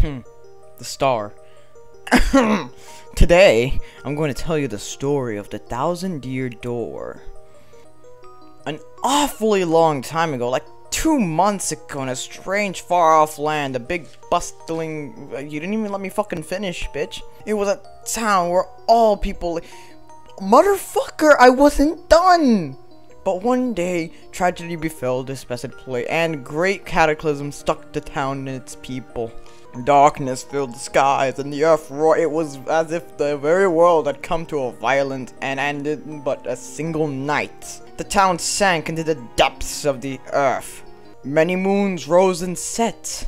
Hmm. The star. Today, I'm going to tell you the story of the Thousand Year Door. An awfully long time ago, like two months ago, in a strange, far-off land, a big, bustling... You didn't even let me fucking finish, bitch. It was a town where all people... Motherfucker, I wasn't done! But one day, tragedy befell this blessed place, and great cataclysm struck the town and its people. Darkness filled the skies, and the earth roared. It was as if the very world had come to a violent and ended in but a single night. The town sank into the depths of the earth. Many moons rose and set.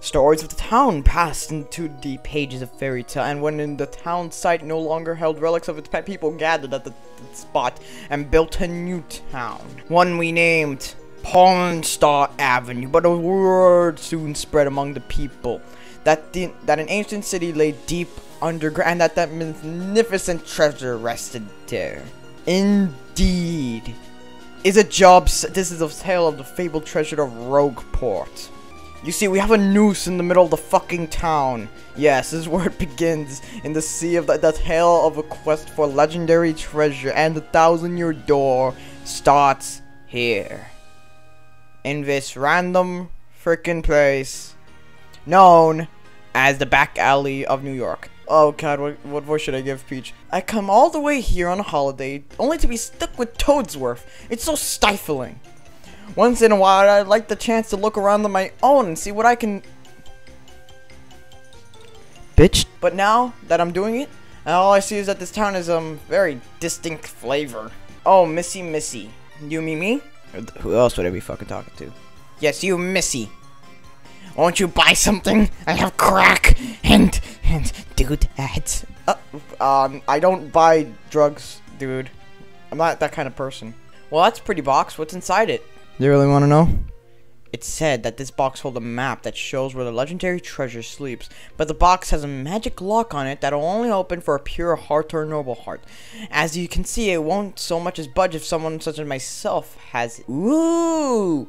Stories of the town passed into the pages of fairy tale, and when in the town site no longer held relics of its people gathered at the spot and built a new town. One we named Pawn Star Avenue, but a word soon spread among the people that the, that an ancient city lay deep underground, and that that magnificent treasure rested there. Indeed, is a job. This is a tale of the fabled treasure of Rogueport. You see, we have a noose in the middle of the fucking town. Yes, this is where it begins, in the sea of the, the tale of a quest for legendary treasure, and the thousand year door starts here. In this random freaking place known as the back alley of New York. Oh god, what, what voice should I give Peach? I come all the way here on a holiday, only to be stuck with Toadsworth. It's so stifling. Once in a while, I'd like the chance to look around on my own and see what I can... Bitch. But now that I'm doing it, all I see is that this town is, um, very distinct flavor. Oh, Missy Missy. You mean me? Who else would I be fucking talking to? Yes, you Missy. Won't you buy something? I have crack and, and do that. Uh, um, I don't buy drugs, dude. I'm not that kind of person. Well, that's pretty box. What's inside it? You really want to know? It's said that this box holds a map that shows where the legendary treasure sleeps, but the box has a magic lock on it that'll only open for a pure heart or noble heart. As you can see, it won't so much as budge if someone such as myself has it. Ooh!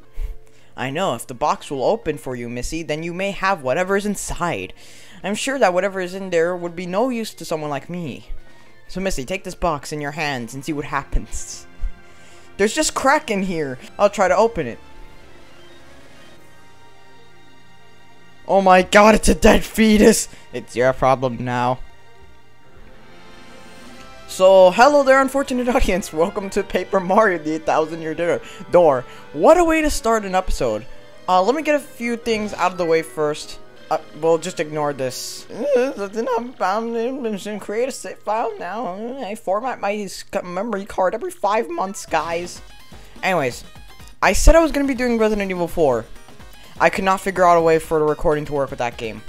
I know, if the box will open for you, Missy, then you may have whatever is inside. I'm sure that whatever is in there would be no use to someone like me. So, Missy, take this box in your hands and see what happens. There's just crack in here. I'll try to open it. Oh my god, it's a dead fetus! It's your problem now. So, hello there, unfortunate audience. Welcome to Paper Mario, the 1000 Year Door. What a way to start an episode. Uh, let me get a few things out of the way first. Uh, well, just ignore this. I'm create a save file now. I format my memory card every five months, guys. Anyways, I said I was going to be doing Resident Evil 4. I could not figure out a way for the recording to work with that game.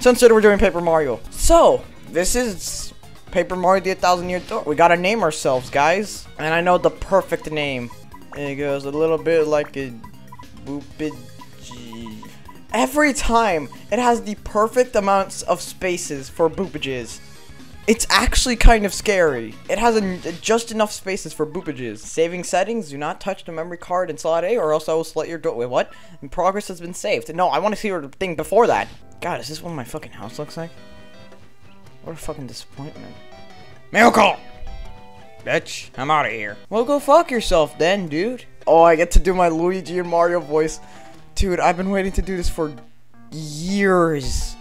So instead we're doing Paper Mario. So, this is Paper Mario the 1000 Year Door. We gotta name ourselves, guys. And I know the perfect name. It goes a little bit like a boopage. Every time, it has the perfect amounts of spaces for boopages. It's actually kind of scary. It has a, just enough spaces for boopages. Saving settings, do not touch the memory card in slot A or else I will slit your door. Wait, what? progress has been saved. No, I want to see the thing before that. God, is this what my fucking house looks like? What a fucking disappointment. Miracle! Bitch, I'm out of here. Well, go fuck yourself then, dude. Oh, I get to do my Luigi and Mario voice. Dude, I've been waiting to do this for years.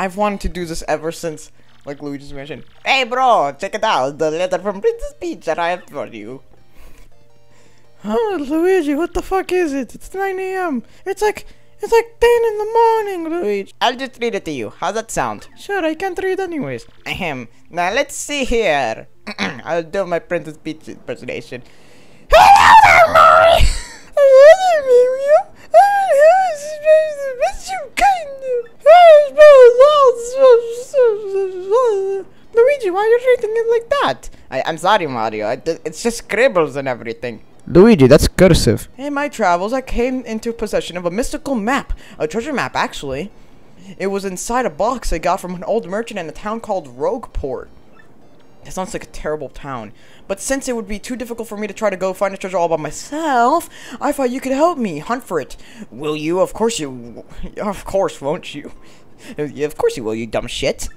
I've wanted to do this ever since like Luigi's mentioned. Hey bro, check it out, the letter from Princess Peach that I have for you. Oh, Luigi, what the fuck is it? It's 9 a.m. It's like, it's like 10 in the morning, Luigi. I'll just read it to you. How's that sound? Sure, I can't read anyways. Ahem. Now let's see here. I'll do my Princess Peach impersonation. Hello there, Mari! Hello there, Mario! Luigi, why are you treating it like that? I, I'm sorry, Mario. I, it's just scribbles and everything. Luigi, that's cursive. In my travels, I came into possession of a mystical map. A treasure map, actually. It was inside a box I got from an old merchant in a town called Rogueport. That sounds like a terrible town. But since it would be too difficult for me to try to go find a treasure all by myself, I thought you could help me hunt for it. Will you? Of course you. Of course, won't you? Of course you will, you dumb shit.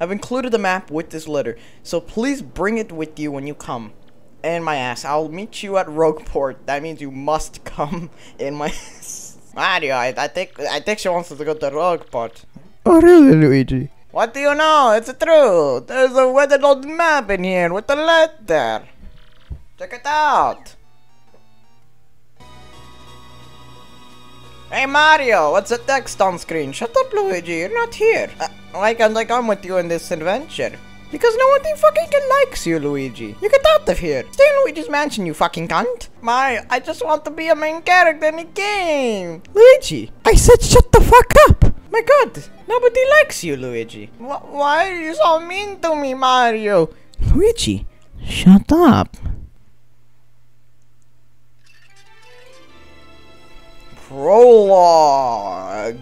I've included the map with this letter, so please bring it with you when you come. And my ass, I'll meet you at Rogueport. That means you must come in my. Mario, I, think I think she wants us to go to Rogueport. Oh, really, Luigi? What do you know? It's true. There's a weathered old map in here with a letter. Check it out. Hey Mario, what's the text on screen? Shut up, Luigi. You're not here. Uh, why can't I come with you in this adventure? Because no one fucking likes you, Luigi. You get out of here. Stay in Luigi's mansion, you fucking cunt. My, I just want to be a main character in the game. Luigi, I said shut the fuck up. My god, nobody likes you, Luigi. Wh why are you so mean to me, Mario? Luigi, shut up. Prologue.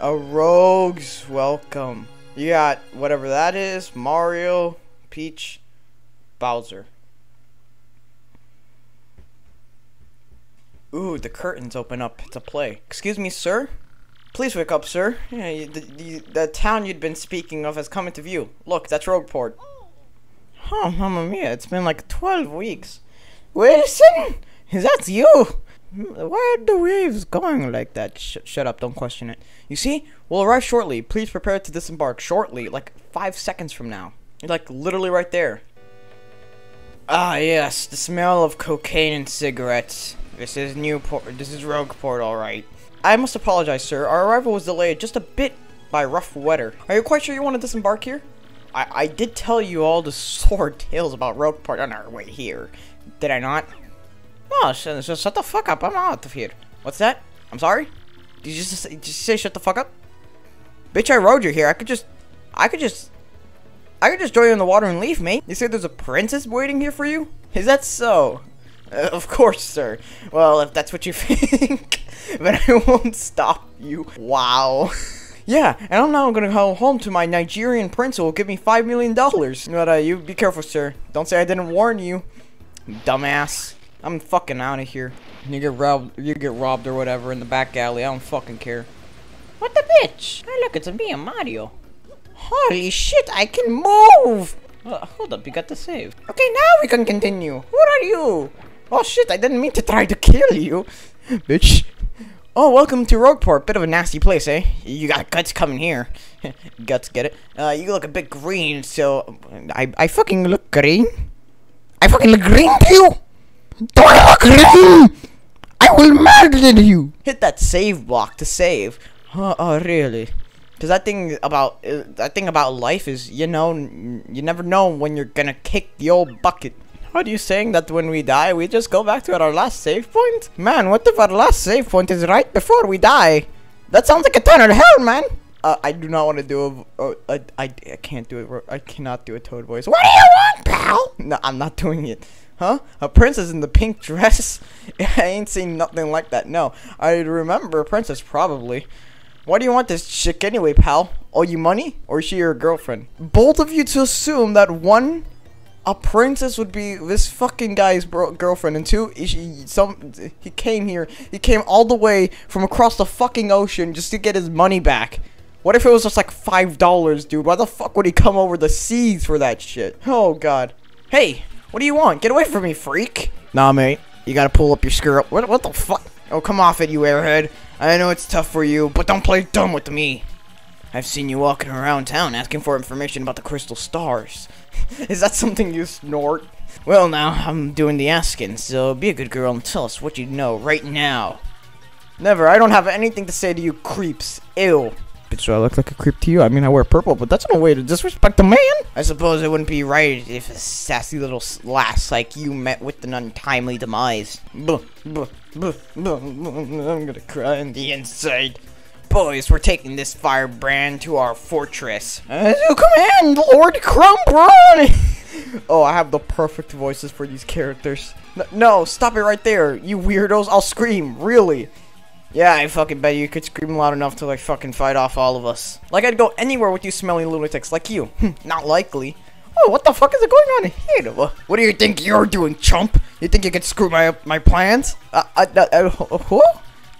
A rogue's welcome. You got whatever that is Mario, Peach, Bowser. Ooh, the curtains open up to play. Excuse me, sir? Please wake up, sir. Yeah, the, the, the town you'd been speaking of has come into view. Look, that's Rogueport. Oh, mamma mia, it's been like 12 weeks. Wilson! Is that you? Why are the waves going like that? Sh shut up, don't question it. You see? We'll arrive shortly. Please prepare to disembark shortly, like five seconds from now. You're like literally right there. Ah, yes, the smell of cocaine and cigarettes. This is Newport. This is Rogueport, alright. I must apologize, sir. Our arrival was delayed just a bit by rough weather. Are you quite sure you want to disembark here? I, I did tell you all the sore tales about Rogueport on our way here. Did I not? Oh, shut, shut the fuck up. I'm out of here. What's that? I'm sorry? Did you just, say shut the fuck up? Bitch, I rode you here. I could just... I could just... I could just throw you in the water and leave, mate. You say there's a princess waiting here for you? Is that so? Uh, of course, sir. Well, if that's what you think, then I won't stop you. Wow. yeah, and I'm now gonna go home to my Nigerian prince who will give me five million dollars. But uh, you be careful, sir. Don't say I didn't warn you, dumbass. I'm fucking out of here. You get robbed, you get robbed or whatever in the back alley. I don't fucking care. What the bitch? Hey, look, it's me, Mario. Holy shit, I can move! Uh, hold up, you got to save. Okay, now we can continue. Who are you? Oh shit, I didn't mean to try to kill you. Bitch. Oh, welcome to Rogueport. Bit of a nasty place, eh? You got guts coming here. guts, get it? Uh, you look a bit green, so... I, I fucking look green? I fucking look green to you? Do I look green? I will murder you! Hit that save block to save. Oh, uh, really? Because that thing about uh, that thing about life is, you know, you never know when you're gonna kick the old bucket. Are you saying that when we die, we just go back to our last save point? Man, what if our last save point is right before we die? That sounds like of hell, man. Uh, I do not want to do a, I, I can't do it. I cannot do a Toad voice. What do you want, pal? No, I'm not doing it. Huh? A princess in the pink dress? I ain't seen nothing like that. No, I remember a princess probably. Why do you want this chick anyway, pal? Owe you money? Or is she your girlfriend? Both of you to assume that one, a princess would be this fucking guy's girlfriend, and two, she, some, he came here, he came all the way from across the fucking ocean just to get his money back. What if it was just like five dollars, dude? Why the fuck would he come over the seas for that shit? Oh god. Hey, what do you want? Get away from me, freak! Nah, mate. You gotta pull up your skirt. What, what the fuck? Oh, come off it, you airhead. I know it's tough for you, but don't play dumb with me. I've seen you walking around town asking for information about the crystal stars. Is that something you snort? Well, now, I'm doing the asking, so be a good girl and tell us what you know right now. Never, I don't have anything to say to you creeps. Ew. Bitch, do I look like a creep to you? I mean, I wear purple, but that's no way to disrespect a man. I suppose it wouldn't be right if a sassy little lass like you met with an untimely demise. Buh, buh, buh, I'm gonna cry on the inside. Boys, we're taking this firebrand to our fortress. As you command, Lord Crumbron! oh, I have the perfect voices for these characters. N no, stop it right there, you weirdos. I'll scream, really. Yeah, I fucking bet you could scream loud enough to like fucking fight off all of us. Like I'd go anywhere with you smelly lunatics like you. Not likely. Oh, what the fuck is going on here? What do you think you're doing, chump? You think you can screw my my plans? Uh, uh, uh, uh, who?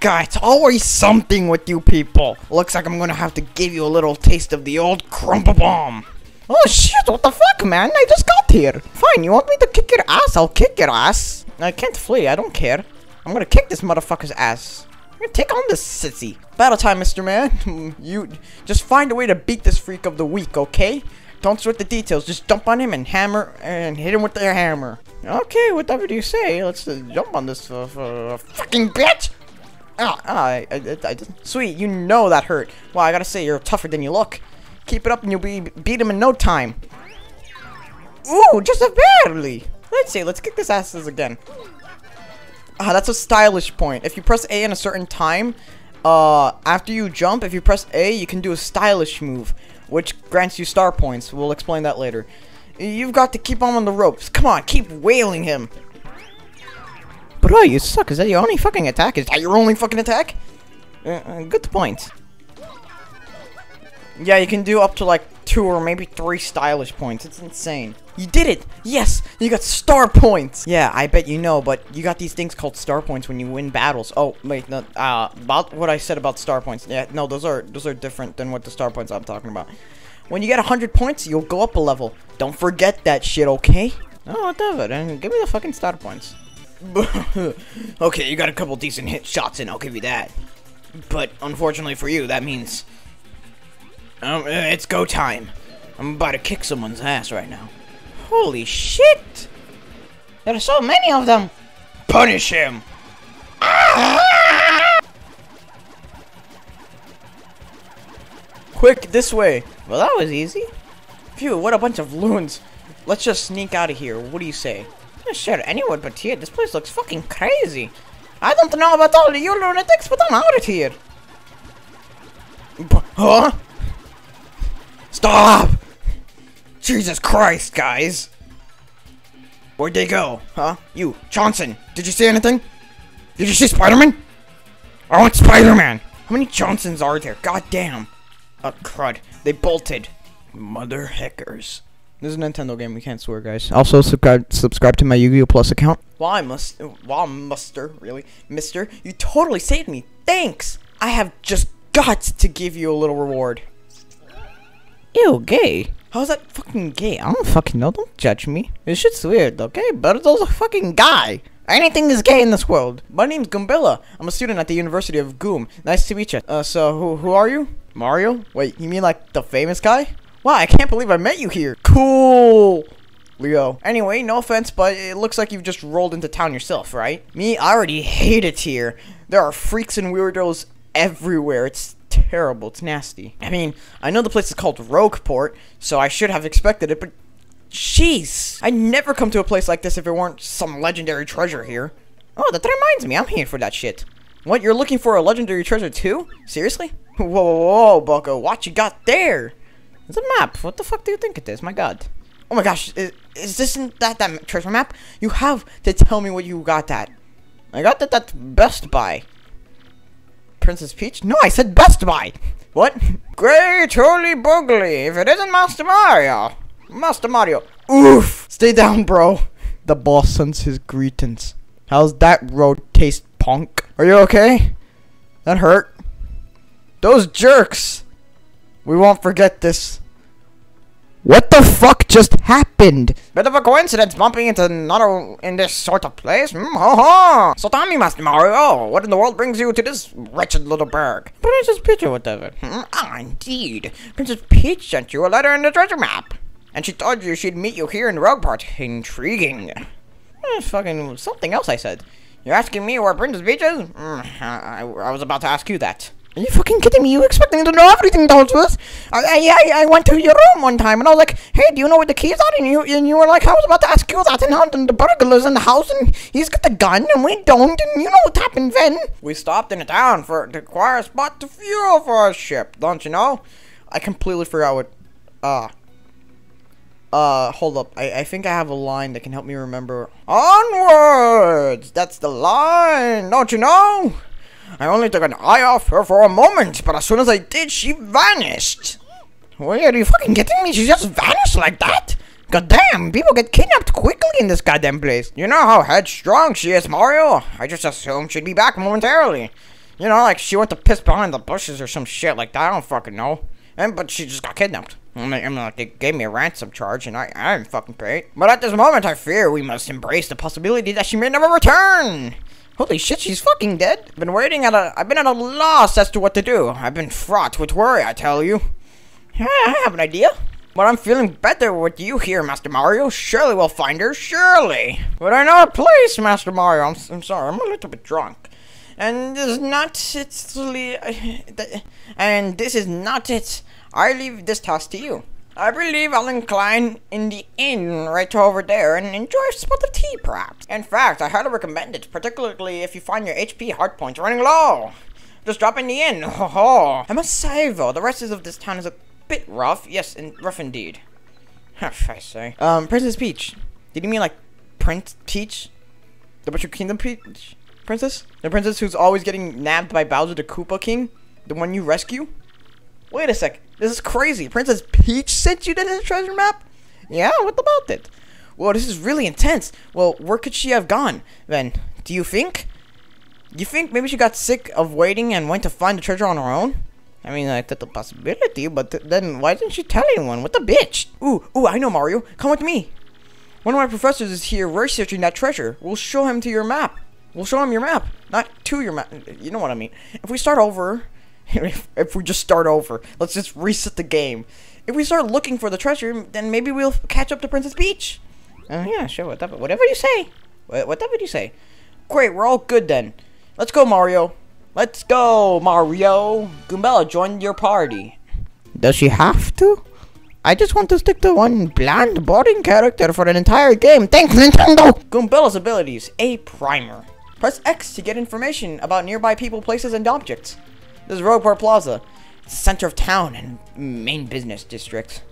God, it's always something with you people. Looks like I'm gonna have to give you a little taste of the old crumple bomb. Oh shit, what the fuck, man? I just got here. Fine, you want me to kick your ass? I'll kick your ass. I can't flee, I don't care. I'm gonna kick this motherfucker's ass. I'm gonna take on this sissy. Battle time, Mr. Man. you just find a way to beat this freak of the week, okay? Don't sweat the details. Just jump on him and hammer and hit him with the hammer. Okay, whatever you say? Let's uh, jump on this uh, uh, fucking bitch. Ah, ah, I, I, I, sweet. You know that hurt. Well, I gotta say, you're tougher than you look. Keep it up, and you'll be beat him in no time. Ooh, just barely. Let's see. Let's kick this asses again. Ah, that's a stylish point. If you press A in a certain time, uh, after you jump, if you press A, you can do a stylish move, which grants you star points. We'll explain that later. You've got to keep him on the ropes. Come on, keep wailing him. Bro, you suck. Is that your only fucking attack? Is that your only fucking attack? Uh, uh, good point. Yeah, you can do up to like two or maybe three stylish points. It's insane. You did it! Yes! You got star points! Yeah, I bet you know, but you got these things called star points when you win battles. Oh, wait, no, uh, about what I said about star points. Yeah, no, those are those are different than what the star points I'm talking about. When you get 100 points, you'll go up a level. Don't forget that shit, okay? Oh, whatever, then give me the fucking star points. okay, you got a couple decent hit shots in, I'll give you that. But unfortunately for you, that means um, uh, it's go time. I'm about to kick someone's ass right now. Holy shit! There are so many of them. Punish him. Quick, this way. Well, that was easy. Phew, what a bunch of loons. Let's just sneak out of here. What do you say? Yeah, Sure, anyone but here. This place looks fucking crazy. I don't know about all you lunatics, but I'm out of here. B- Huh? Stop! Jesus Christ, guys! Where'd they go? Huh? You, Johnson, did you see anything? Did you see Spider-Man? I want Spider-Man! How many Johnsons are there? God damn! Oh, crud. They bolted. Mother heckers. This is a Nintendo game, we can't swear, guys. Also, subscribe subscribe to my Yu-Gi-Oh! Plus account. Why must, why muster, really? Mister, you totally saved me. Thanks! I have just got to give you a little reward. Ew, gay. How's that fucking gay? I don't fucking know. Don't judge me. This shit's weird, okay? But it's a fucking guy. Anything is gay in this world. My name's Goombella. I'm a student at the University of Goom. Nice to meet you. Uh, so who who are you? Mario? Wait, you mean like the famous guy? Wow, I can't believe I met you here. Cool. Leo. Anyway, no offense, but it looks like you've just rolled into town yourself, right? Me, I already hate it here. There are freaks and weirdos everywhere. It's terrible. It's nasty. I mean, I know the place is called Rogueport, so I should have expected it, but jeez. I'd never come to a place like this if it weren't some legendary treasure here. Oh, that reminds me, I'm here for that shit. What, you're looking for a legendary treasure too? Seriously? Whoa, whoa, whoa, Bucko, what you got there? It's a map. What the fuck do you think it is? My god. Oh my gosh, is, is this not that, that treasure map? You have to tell me what you got that. I got that at Best Buy. Princess Peach? No, I said Best Buy. What? Great holy boogly, if it isn't Master Mario. Master Mario. Oof. Stay down, bro. The boss sends his greetings. How's that road taste, punk? Are you okay? That hurt. Those jerks. We won't forget this. What the fuck just happened? Bit of a coincidence bumping into another in this sort of place. Hmm, ho ho! So tell me, Master Mario, what in the world brings you to this wretched little burg? Princess Peach or whatever. Hmm? Ah, indeed. Princess Peach sent you a letter in the treasure map. And she told you she'd meet you here in Rogueport. Intriguing. Eh, fucking something else I said. You're asking me where Princess Peach is? Mm, I, I, I was about to ask you that. Are you fucking kidding me? You expect me to know everything, don't? I, I, I, I went to your room one time and I was like, hey, do you know where the keys are? And you, and you were like, I was about to ask you that. And, and the burglar's in the house and he's got the gun and we don't. And you know what happened then? We stopped in a town for to acquire a spot to fuel for our ship, don't you know? I completely forgot what. Uh. Uh, hold up. I, I think I have a line that can help me remember. Onwards! That's the line, don't you know? I only took an eye off her for a moment, but as soon as I did, she vanished. Wait, are you fucking kidding me? She just vanished like that? God damn, people get kidnapped quickly in this goddamn place. You know how headstrong she is, Mario? I just assumed she'd be back momentarily. You know, like she went to piss behind the bushes or some shit like that. I don't fucking know. And but she just got kidnapped. I mean, like they gave me a ransom charge, and I, I didn't fucking pay. But at this moment, I fear we must embrace the possibility that she may never return. Holy shit, she's fucking dead. I've Been waiting at a, I've been at a loss as to what to do. I've been fraught with worry, I tell you. I have an idea. But I'm feeling better with you here, Master Mario. Surely we'll find her, surely. But I know a place, Master Mario. I'm, I'm sorry, I'm a little bit drunk. And this is not it's and this is not it. I leave this task to you. I believe I'll incline in the inn right over there and enjoy a spot of tea, perhaps. In fact, I highly recommend it, particularly if you find your HP heart points running low. Just drop in the inn. Ho ho. I must say, though, the rest of this town is a bit rough. Yes, and rough indeed. I say. Um, Princess Peach. Did you mean like Prince Peach? The Butcher Kingdom Peach? Princess? The princess who's always getting nabbed by Bowser the Koopa King? The one you rescue? Wait a sec. This is crazy. Princess Peach sent you to this treasure map? Yeah, what about it? Well, this is really intense. Well, where could she have gone, then? Do you think? You think maybe she got sick of waiting and went to find the treasure on her own? I mean, like, that's a possibility, but th then why didn't she tell anyone? What the bitch? Ooh, ooh, I know, Mario. Come with me. One of my professors is here researching that treasure. We'll show him to your map. We'll show him your map. Not to your map. You know what I mean. If we start over, if, if we just start over, let's just reset the game. If we start looking for the treasure, then maybe we'll catch up to Princess Peach. Uh, yeah, sure, whatever, whatever you say. Whatever you say. Great, we're all good then. Let's go, Mario. Let's go, Mario. Goombella joined your party. Does she have to? I just want to stick to one bland, boring character for an entire game. Thanks, Nintendo! Goombella's abilities. A primer. Press X to get information about nearby people, places, and objects. This is Rogueport Plaza. It's the center of town and main business district.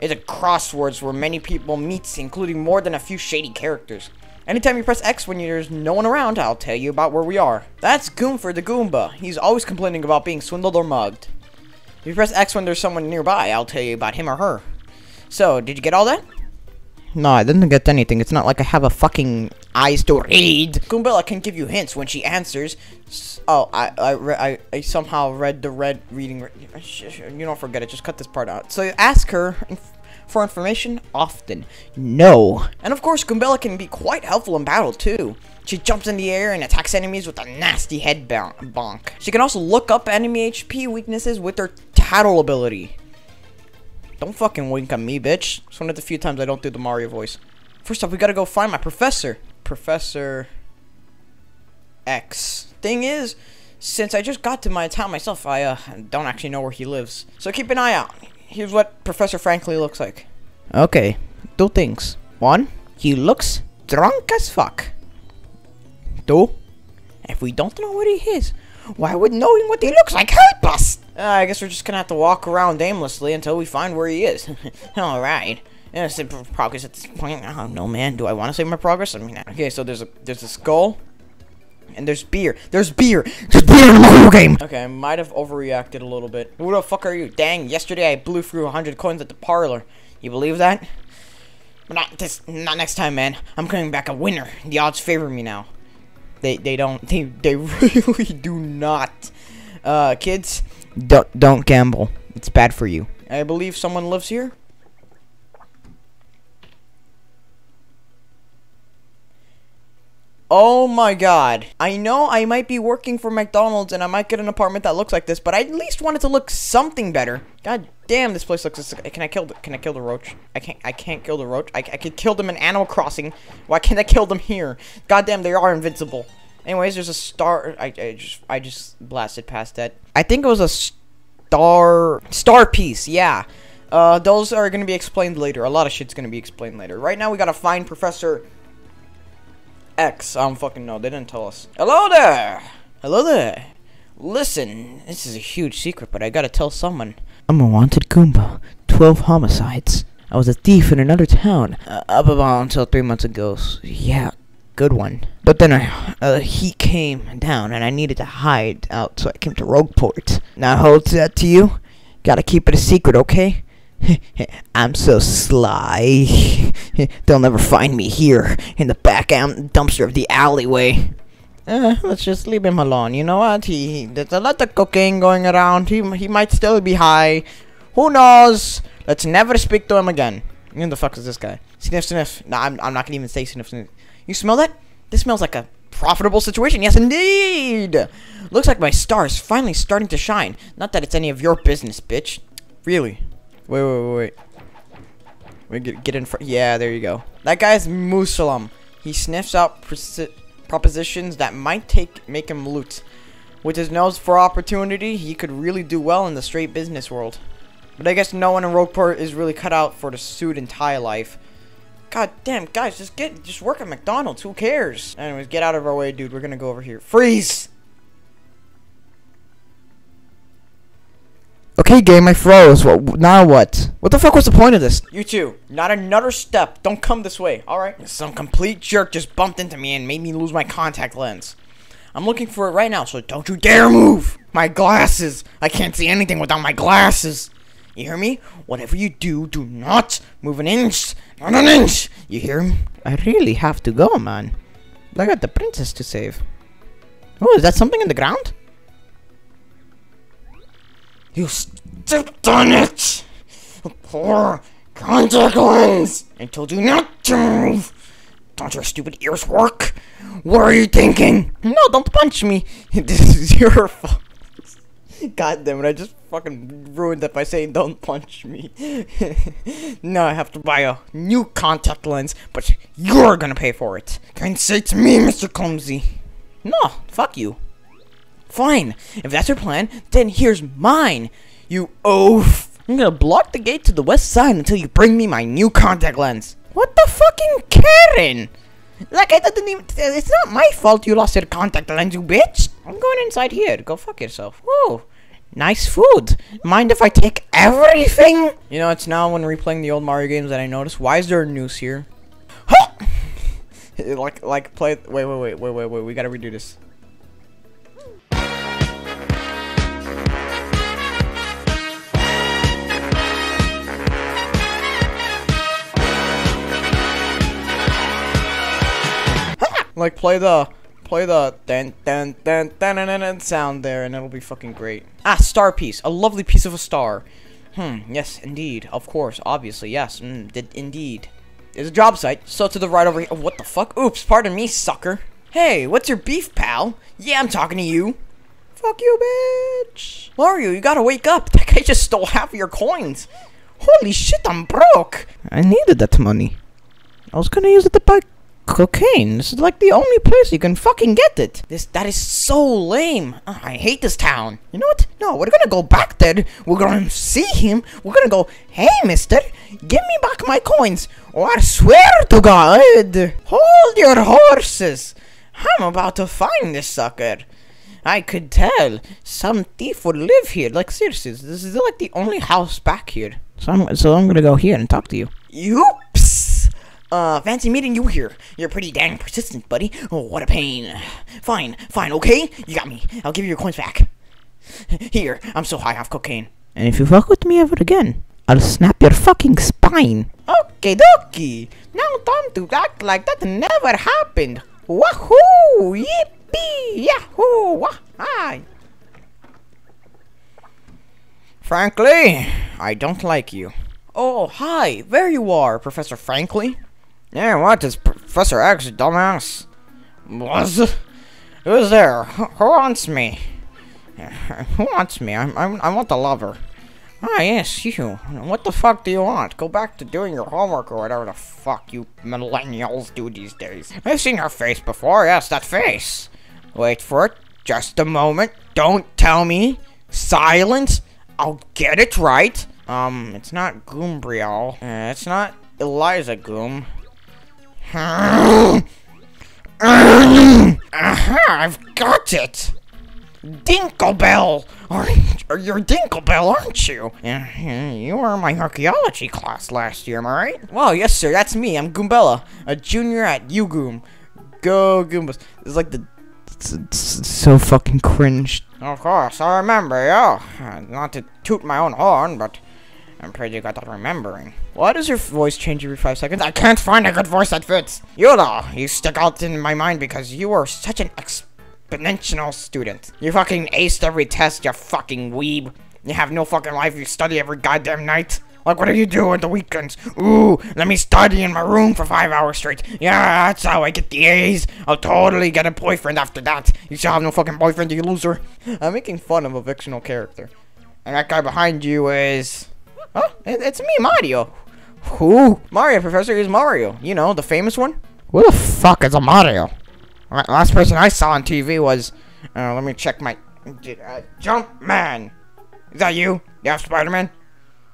It's a crossroads where many people meet, including more than a few shady characters. Anytime you press X when there's no one around, I'll tell you about where we are. That's Goomfer the Goomba. He's always complaining about being swindled or mugged. If you press X when there's someone nearby, I'll tell you about him or her. So, did you get all that? No, I didn't get anything. It's not like I have a fucking eyes to read. Goombella can give you hints when she answers. Oh, I I, I, I somehow read the red reading. You don't forget it. Just cut this part out. So you ask her for information often. No. And of course, Goombella can be quite helpful in battle too. She jumps in the air and attacks enemies with a nasty head bonk. She can also look up enemy HP weaknesses with her tattle ability. Don't fucking wink at me, bitch. It's one of the few times I don't do the Mario voice. First off, we gotta go find my professor. Professor X. Thing is, since I just got to my town myself, I uh, don't actually know where he lives. So keep an eye out here's what Professor Frankly looks like. Okay, two things. One, he looks drunk as fuck. Two, if we don't know what he is, why would knowing what he looks like help us? Uh, I guess we're just gonna have to walk around aimlessly until we find where he is. Alright. Yeah, progress at this point. I don't know, man. Do I want to save my progress? I mean, okay, so there's a there's a skull, and there's beer. There's beer. There's beer in the Mario game. Okay, I might have overreacted a little bit. Who the fuck are you? Dang, yesterday I blew through 100 coins at the parlor. You believe that? But not this, not next time, man. I'm coming back a winner. The odds favor me now. They, they don't, they, they really do not. Uh, kids, don't, don't gamble. It's bad for you. I believe someone lives here. Oh my god. I know I might be working for McDonald's and I might get an apartment that looks like this, but I at least want it to look something better. God damn, this place looks. Can I kill? The, can I kill the roach? I can't. I can't kill the roach. I, I could kill them in Animal Crossing. Why can't I kill them here? God damn, they are invincible. Anyways, there's a star. I, I just I just blasted past that. I think it was a star star piece. Yeah. Uh, those are gonna be explained later. A lot of shit's gonna be explained later. Right now, we gotta find Professor X. I don't fucking know. They didn't tell us. Hello there. Hello there. Listen, this is a huge secret, but I gotta tell someone. I'm a wanted Goomba. Twelve homicides. I was a thief in another town. Uh, up about until three months ago. So yeah, good one. But then I, uh, he came down and I needed to hide out, so I came to Rogueport. Now hold that to you. Gotta keep it a secret, okay? I'm so sly. They'll never find me here in the back dumpster of the alleyway. Eh, let's just leave him alone. You know what? He, he there's a lot of cocaine going around. He he might still be high. Who knows? Let's never speak to him again. Who the fuck is this guy? Sniff, sniff. No, I'm, I'm not gonna even say sniff, sniff. You smell that? This smells like a profitable situation. Yes, indeed. Looks like my star is finally starting to shine. Not that it's any of your business, bitch. Really? Wait, wait, wait, wait. Wait, get, get in front. Yeah, there you go. That guy's Musalam. He sniffs out propositions that might take make him loot. With his nose for opportunity, he could really do well in the straight business world. But I guess no one in Rogueport is really cut out for the suit and tie life. God damn, guys, just get just work at McDonald's. Who cares? Anyways, get out of our way, dude. We're gonna go over here. Freeze! Okay, game, I froze. What, now what? What the fuck was the point of this? You two, not another step. Don't come this way, alright? Some complete jerk just bumped into me and made me lose my contact lens. I'm looking for it right now, so don't you dare move! My glasses! I can't see anything without my glasses! You hear me? Whatever you do, do not move an inch! Not an inch! You hear me? I really have to go, man. I got the princess to save. Oh, is that something in the ground? You stepped on it! Poor contact lens! I told you not to move! Don't your stupid ears work? What are you thinking? No, don't punch me! this is your fault. God damn it, I just fucking ruined that by saying don't punch me. now I have to buy a new contact lens, but you're gonna pay for it. Can't say to me, Mr. Clumsy. No, fuck you. Fine, if that's your plan, then here's mine, you oaf. I'm gonna block the gate to the west side until you bring me my new contact lens. What the fucking Karen? Like, I didn't even. It's not my fault you lost your contact lens, you bitch. I'm going inside here. Go fuck yourself. Whoa. Nice food. Mind if I take everything? You know, it's now when replaying the old Mario games that I notice. Why is there a noose here? Like, like, play. Wait, wait, wait, wait, wait, wait. We gotta redo this. Like play the play the dun dun dun dun dun dun, sound there, and it'll be fucking great. Ah, star piece, a lovely piece of a star. Hmm. Yes, indeed. Of course. Obviously. Yes. Mm, did indeed. There's a job site. So to the right over here. Oh, what the fuck? Oops. Pardon me, sucker. Hey, what's your beef, pal? Yeah, I'm talking to you. Fuck you, bitch. Mario, you gotta wake up. That guy just stole half of your coins. Holy shit, I'm broke. I needed that money. I was gonna use it to buy cocaine. This is like the only place you can fucking get it. This that is so lame. Ugh, I hate this town. You know what? No, we're gonna go back there. We're gonna see him. We're gonna go, hey mister, give me back my coins. Or I swear to God. Hold your horses. I'm about to find this sucker. I could tell some thief would live here. Like seriously, this is like the only house back here. So I'm so I'm gonna go here and talk to you. Oops. Uh, fancy meeting you here. You're pretty dang persistent, buddy. Oh, what a pain. Fine, fine, okay? You got me. I'll give you your coins back. Here, I'm so high off cocaine. And if you fuck with me ever again, I'll snap your fucking spine. Okay, dokie. Now time to act like that never happened. Wahoo! Yippee! Yahoo! Wah! Hi! Frankly, I don't like you. Oh, hi! There you are, Professor Frankly. Yeah, what is Professor X, dumbass? Was Who's there? Who who wants me? Who wants me? I'm, I'm, I want the lover. Ah, yes, you. What the fuck do you want? Go back to doing your homework or whatever the fuck you millennials do these days. I've seen your face before. Yes, that face. Wait for it. Just a moment. Don't tell me. Silence. I'll get it right. Um, it's not Goombriel. Uh, it's not Eliza Goom. Aha, I've got it! Dinklebell! Aren't, you're Dinklebell, aren't you? Yeah, you were in my archaeology class last year, am I right? Well, yes, sir, that's me. I'm Goombella, a junior at UGoom. Go Goombas. It's like the it's, it's so fucking cringe. Of course, I remember. Uh, Not to toot my own horn, but I'm pretty good at remembering. Why does your voice change every five seconds? I can't find a good voice that fits. Though, you stick out in my mind because you are such an exponential student. You fucking aced every test, you fucking weeb. You have no fucking life, you study every goddamn night. Like, what do you do on the weekends? Ooh, let me study in my room for five hours straight. Yeah, that's how I get the A's. I'll totally get a boyfriend after that. You still have no fucking boyfriend, you loser. I'm making fun of a fictional character. And that guy behind you is... Oh, it's me, Mario. Who? Mario, Professor, is Mario. You know, the famous one. Who the fuck is a Mario? La- Last person I saw on TV was. Uh, let me check my. Uh, Jump Man! Is that you? Yeah, Spider Man?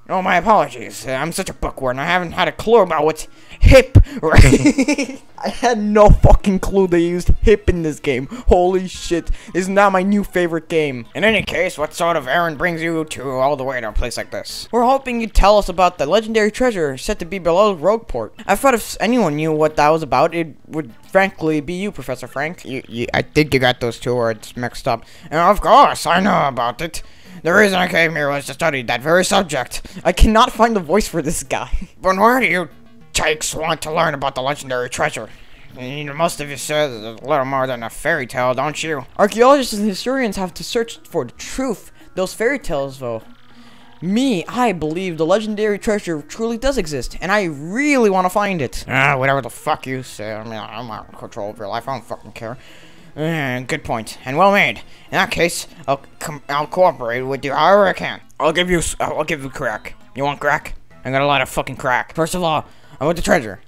Oh, my apologies. Uh, I'm such a bookworm. I haven't had a clue about what's hip. Right? I had no fucking clue they used hip in this game. Holy shit. This is now my new favorite game. In any case, what sort of errand brings you to all the way to a place like this? We're hoping you'd tell us about the legendary treasure said to be below Rogueport. I thought if anyone knew what that was about, it would frankly be you, Professor Frank. You, you, I think you got those two words mixed up. And of course, I know about it. The reason I came here was to study that very subject. I cannot find the voice for this guy. But where do you takes want to learn about the legendary treasure? Most of you said it's a little more than a fairy tale, don't you? Archaeologists and historians have to search for the truth. Those fairy tales, though. Me, I believe the legendary treasure truly does exist, and I really want to find it. Ah, whatever the fuck you say. I mean, I'm out of control of your life. I don't fucking care. Uh, good point, and well made. In that case, I'll I'll cooperate with you however I can. I'll give you I'll give you crack. You want crack? I got a lot of fucking crack. First of all, I want the treasure.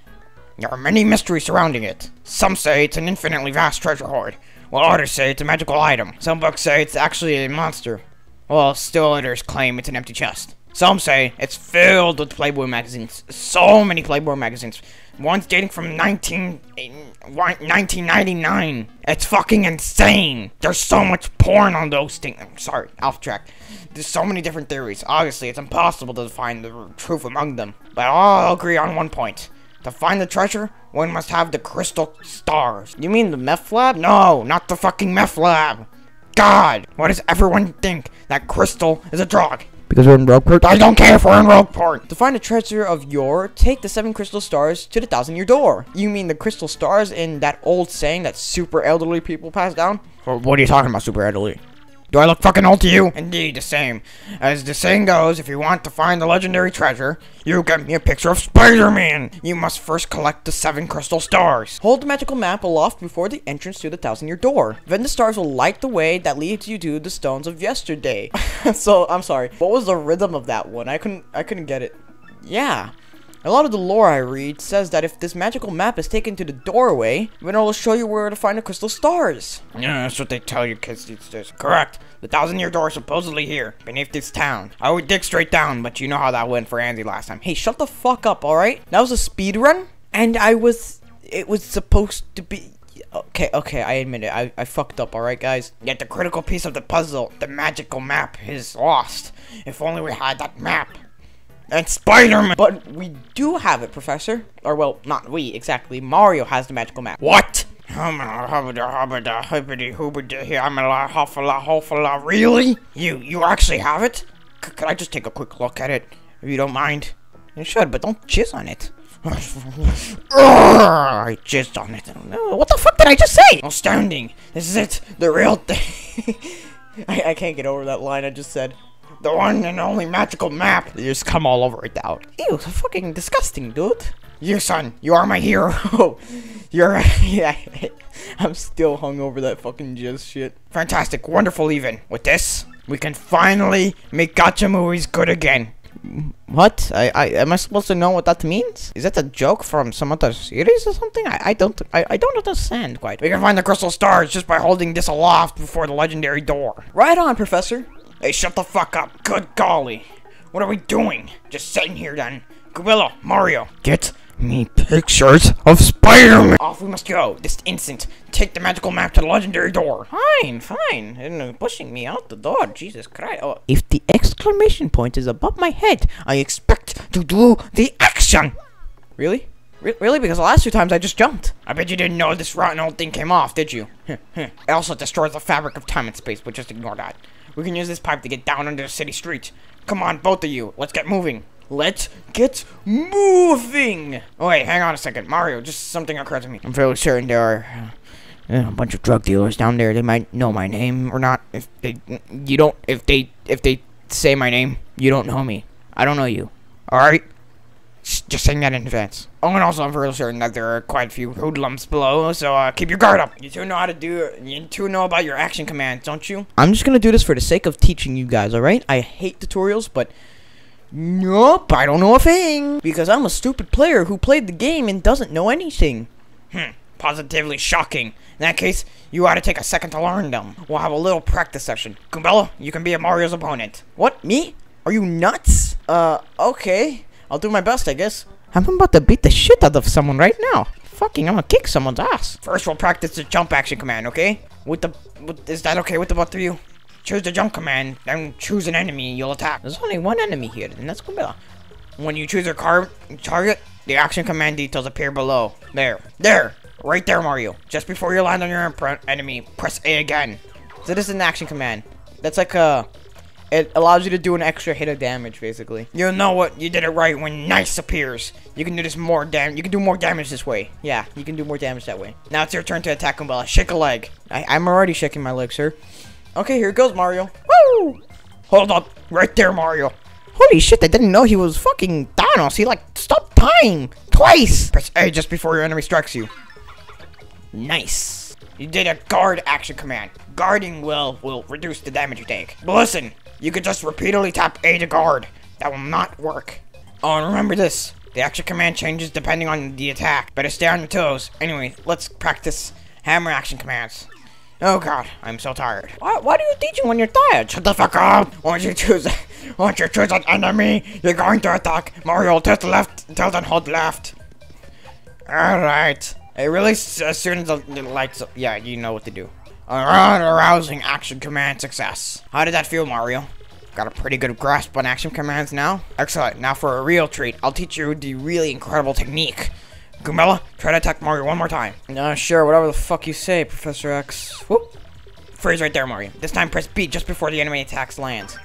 There are many mysteries surrounding it. Some say it's an infinitely vast treasure hoard, while others say it's a magical item. Some books say it's actually a monster, while still others claim it's an empty chest. Some say it's filled with Playboy magazines. So many Playboy magazines. One's dating from 19, eh, 1999. It's fucking insane. There's so much porn on those things. I'm sorry, off track. There's so many different theories. Obviously, it's impossible to find the truth among them. But all agree on one point. To find the treasure, one must have the crystal stars. You mean the meth lab? No, not the fucking meth lab. God, why does everyone think that crystal is a drug? Because we're in Rogueport. I don't care if we're in Rogueport. To find a treasure of yore, take the seven crystal stars to the thousand year door. You mean the crystal stars in that old saying that super elderly people pass down? What are you talking about, super elderly? Do I look fucking old to you? Indeed, the same. As the saying goes, if you want to find the legendary treasure, you get me a picture of Spider-Man. You must first collect the seven crystal stars. Hold the magical map aloft before the entrance to the thousand year door. Then the stars will light the way that leads you to the stones of yesterday. so I'm sorry. What was the rhythm of that one? I couldn't I couldn't get it. Yeah. A lot of the lore I read says that if this magical map is taken to the doorway, then it will show you where to find the crystal stars. Yeah, that's what they tell you kids these days. Correct. The thousand year door is supposedly here, beneath this town. I would dig straight down, but you know how that went for Andy last time. Hey, shut the fuck up, alright? That was a speed run, and I was. It was supposed to be. Okay, okay, I admit it. I, I fucked up, alright, guys? Yet the critical piece of the puzzle, the magical map, is lost. If only we had that map. And Spider-Man! But we do have it, Professor. Or, well, not we, exactly. Mario has the magical map. What? I'm Really? You you actually have it? C could I just take a quick look at it, if you don't mind? You should, but don't jizz on it. I jizzed on it. What the fuck did I just say? Astounding. This is it. The real thing. I, I can't get over that line I just said. The one and only magical map. You just come all over it out. Ew, so fucking disgusting, dude. You, son, you are my hero. Oh, you're yeah. I'm still hung over that fucking jizz shit. Fantastic, wonderful even. With this, we can finally make gotcha movies good again. What? I, I am I supposed to know what that means? Is that a joke from some other series or something? I, I don't I, I don't understand quite. We can find the crystal stars just by holding this aloft before the legendary door. Right on, Professor. Hey, shut the fuck up. Good golly. What are we doing? Just sitting here then. Gorilla, Mario, get me pictures of Spider-Man. Off we must go, this instant. Take the magical map to the legendary door. Fine, fine. And pushing me out the door. Jesus Christ. Oh, if the exclamation point is above my head, I expect To do the action. Really? Re- really? Because the last two times I just jumped. I bet you didn't know this rotten old thing came off, did you? it also destroys the fabric of time and space, but just ignore that. We can use this pipe to get down under the city streets. Come on, both of you. Let's get moving. Let's get moving. Oh, wait, hang on a second. Mario, just something occurred to me. I'm fairly certain there are uh, a bunch of drug dealers down there. They might know my name or not. If they, you don't, if they, if they say my name, you don't know me. I don't know you. All right. Just saying that in advance. Oh, and also I'm fairly certain that there are quite a few hoodlums below, so uh, keep your guard up. You two know how to do. You two know about your action commands, don't you? I'm just gonna do this for the sake of teaching you guys. All right? I hate tutorials, but nope, I don't know a thing because I'm a stupid player who played the game and doesn't know anything. Hmm. Positively shocking. In that case, you ought to take a second to learn them. We'll have a little practice session. Goombella, you can be a Mario's opponent. What? Me? Are you nuts? Uh, okay. I'll do my best, I guess. I'm about to beat the shit out of someone right now. Fucking, I'm gonna kick someone's ass. First, we'll practice the jump action command, okay? With the, with, is that okay with the both of you? Choose the jump command, then choose an enemy you'll attack. There's only one enemy here, and that's Goombella. When you choose your car target, the action command details appear below. There. There! Right there, Mario. Just before you land on your enemy, press A again. So this is an action command. That's like a it allows you to do an extra hit of damage, basically. You know what? You did it right when Nice appears. You can do this more dam- You can do more damage this way. Yeah, you can do more damage that way. Now it's your turn to attack Goombella. Shake a leg. I- I'm already shaking my leg, sir. Okay, here it goes, Mario. Woo! Hold up. Right there, Mario. Holy shit, I didn't know he was fucking Thanos. He, like, stopped time. Twice. Press A just before your enemy strikes you. Nice. You did a guard action command. Guarding will will reduce the damage you take. But listen, you could just repeatedly tap A to guard. That will not work. Oh, and remember this. The action command changes depending on the attack. Better stay on your toes. Anyway, let's practice hammer action commands. Oh god, I'm so tired. Why, why do you teach when you're tired? Shut the fuck up! Once you choose, once you choose an enemy, you're going to attack. Mario, tilt left, tilt and hold left. Alright. It really, as soon as the, the lights, yeah, you know what to do. Arousing action command success. How did that feel, Mario? Got a pretty good grasp on action commands now? Excellent, now for a real treat, I'll teach you the really incredible technique. Goombella, try to attack Mario one more time. Uh, sure, whatever the fuck you say, Professor X. Whoop. Freeze right there, Mario. This time press B just before the enemy attacks lands.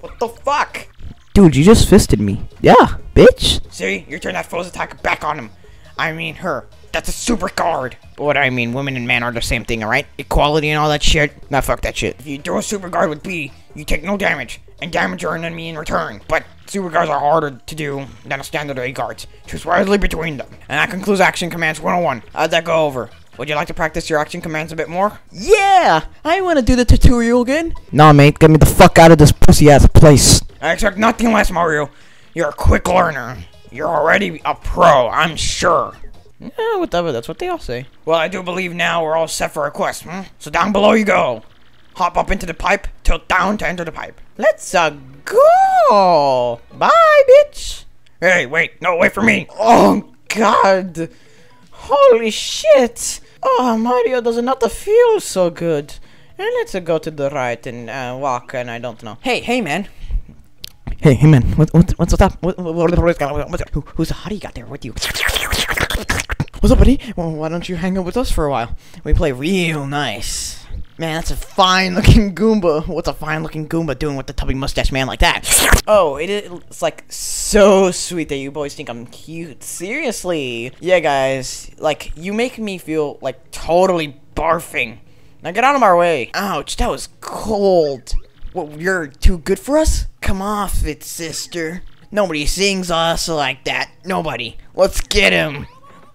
What the fuck? Dude, you just fisted me. Yeah, bitch. See, you turn that foe's attack back on him. I mean her. That's a super guard. But what I mean, women and men are the same thing, alright? Equality and all that shit. Nah, fuck that shit. If you do a super guard with B, you take no damage, and damage your enemy in return. But super guards are harder to do than a standard A guards. Choose wisely between them. And that concludes Action Commands 101. How'd that go over? Would you like to practice your action commands a bit more? Yeah! I want to do the tutorial again. Nah, mate, get me the fuck out of this pussy ass place. I expect nothing less, Mario. You're a quick learner. You're already a pro, I'm sure. Yeah, whatever, that's what they all say. Well, I do believe now we're all set for a quest, hmm? So down below you go. Hop up into the pipe, tilt down to enter the pipe. Let's uh, go! Bye, bitch! Hey, wait, no, wait for me. Oh, God! Holy shit! Oh, Mario does not feel so good. And let's uh, go to the right and uh, walk, and I don't know. Hey, hey, man. Hey, hey, man. What, what, what's up? What, what, what, what, who, who's the hottie you got there with you? What's up, buddy? Well, why don't you hang out with us for a while? We play real nice. Man, that's a fine looking Goomba. What's a fine looking Goomba doing with the tubby mustache man like that? Oh, it is it's like so sweet that you boys think I'm cute. Seriously. Yeah, guys, like you make me feel like totally barfing. Now get out of my way. Ouch, that was cold. What, you're too good for us? Come off it, sister. Nobody sings us like that. Nobody. Let's get him.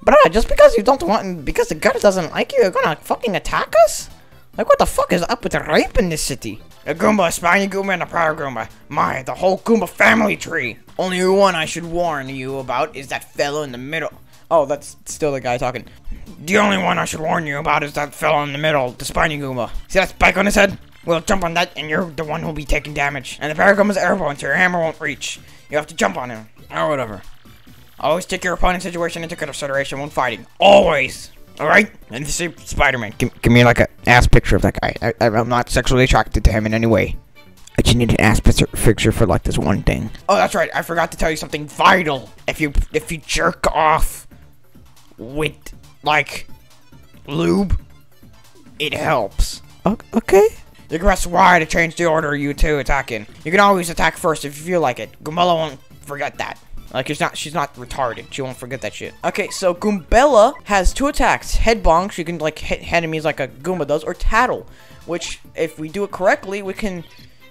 Bruh, just because you don't want, because the guy doesn't like you, you're gonna fucking attack us? Like, what the fuck is up with the rape in this city? A Goomba, a Spiny Goomba, and a Paragoomba. My, the whole Goomba family tree. Only one I should warn you about is that fellow in the middle. Oh, that's still the guy talking. The only one I should warn you about is that fellow in the middle, the Spiny Goomba. See that spike on his head? We'll jump on that, and you're the one who'll be taking damage. And the Paragoomba's airborne, so your hammer won't reach. You have to jump on him. Or whatever. Always take your opponent's situation into consideration when fighting. Always! Alright? And this is Spider-Man. Give, give me like an ass picture of that guy. I, I, I'm not sexually attracted to him in any way. I just need an ass picture for like this one thing. Oh, that's right. I forgot to tell you something vital. If you if you jerk off with like lube, it helps. Okay. You can press Y to change the order you two attacking. You can always attack first if you feel like it. Goombella won't forget that. Like she's not she's not retarded. She won't forget that shit. Okay, so Goombella has two attacks. Head bonk, she can like hit enemies like a Goomba does, or Tattle, which if we do it correctly, we can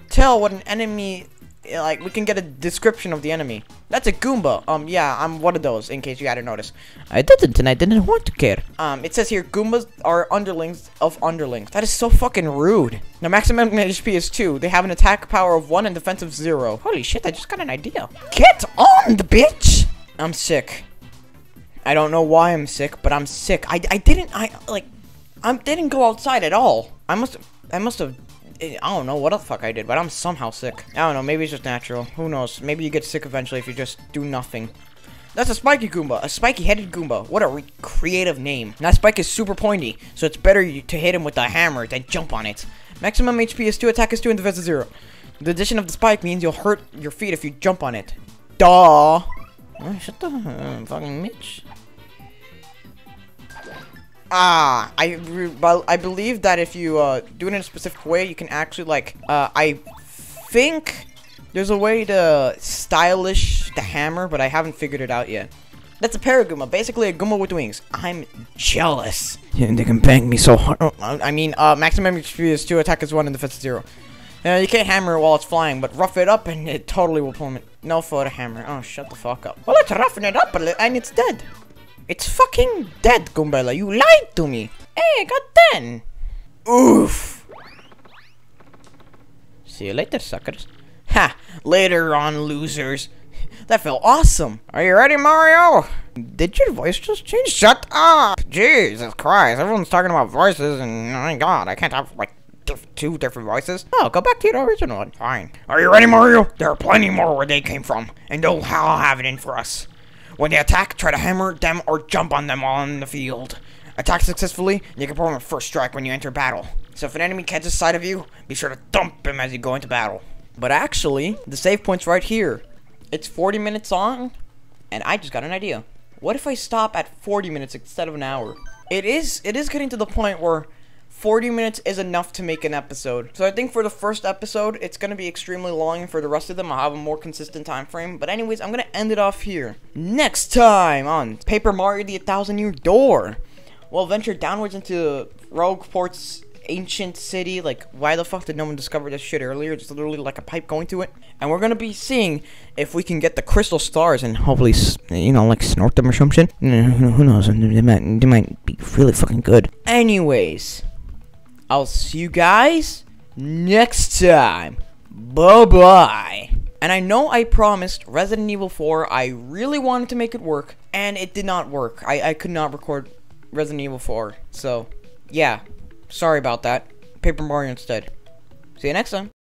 tell what an enemy like we can get a description of the enemy. That's a Goomba. Um yeah, I'm one of those in case you hadn't noticed. I didn't and I didn't want to care. Um it says here Goombas are underlings of underlings. That is so fucking rude. Now maximum HP is 2. They have an attack power of 1 and defensive 0. Holy shit, I just got an idea. Get on the bitch! I'm sick. I don't know why I'm sick, but I'm sick. I, I didn't I like I didn't go outside at all. I must I must have I don't know what the fuck I did, but I'm somehow sick. I don't know, maybe it's just natural. Who knows? Maybe you get sick eventually if you just do nothing. That's a spiky Goomba, a spiky-headed Goomba. What a creative name. That spike is super pointy, so it's better to hit him with a hammer than jump on it. Maximum HP is 2, attack is 2, and defense is 0. The addition of the spike means you'll hurt your feet if you jump on it. Duh! Shut the uh, fucking Mitch. Ah, I, I believe that if you uh, do it in a specific way, you can actually, like, uh, I think there's a way to stylish the hammer, but I haven't figured it out yet. That's a Paragoomba, basically a Goomba with wings. I'm jealous. Yeah, they can bang me so hard. I mean, uh, maximum HP is 2, attack is 1, and defense is 0. Uh, you can't hammer it while it's flying, but rough it up and it totally will pull it. No photo hammer. Oh, shut the fuck up. Well, let's roughen it up and it's dead. It's fucking dead, Goombella. You lied to me. Eh, hey, I got 10. Oof. See you later, suckers. Ha! Later on, losers. That felt awesome. Are you ready, Mario? Did your voice just change? Shut up! Jesus Christ, everyone's talking about voices, and oh my god, I can't have, like, diff two different voices. Oh, go back to your original one. Fine. Are you ready, Mario? There are plenty more where they came from, and they'll all have it in for us. When they attack, try to hammer them or jump on them on the field. Attack successfully, and you can perform a first strike when you enter battle. So if an enemy catches sight of you, be sure to dump him as you go into battle. But actually, the save point's right here. It's 40 minutes long, and I just got an idea. What if I stop at 40 minutes instead of an hour? It is, it is getting to the point where 40 minutes is enough to make an episode. So I think for the first episode, it's going to be extremely long, and for the rest of them, I'll have a more consistent time frame. But anyways, I'm going to end it off here. Next time on Paper Mario The A Thousand Year Door, we'll venture downwards into Rogueport's ancient city. Like, why the fuck did no one discover this shit earlier? It's literally like a pipe going to it. And we're gonna be seeing if we can get the crystal stars and hopefully, you know, like snort them or some shit. Who knows? They might, they might be really fucking good. Anyways. I'll see you guys next time. Bye-bye. And I know I promised Resident Evil 4, I really wanted to make it work, and it did not work. I, I could not record Resident Evil 4. So, yeah. Sorry about that. Paper Mario instead. See you next time.